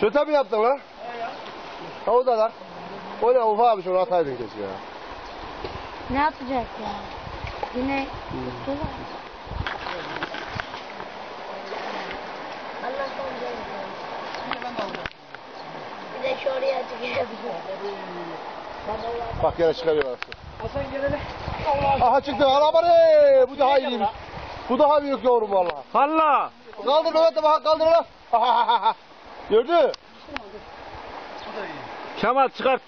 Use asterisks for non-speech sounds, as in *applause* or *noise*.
Şöte mi yaptın lan? Ha o da lan. O ne ufak bir şey onu ataydın keşke ya. Ne yapacak ya? Yine tuttular. Allah Bir de şu oraya. Bak yine çıkarıyor arası. Aha çıktı araba ne? Bu daha iyiymiş. Bu daha büyük yavrum valla. Halla. Kaldır Mehmet de bak kaldır lan. *laughs* Gördü. Kemal çıkart.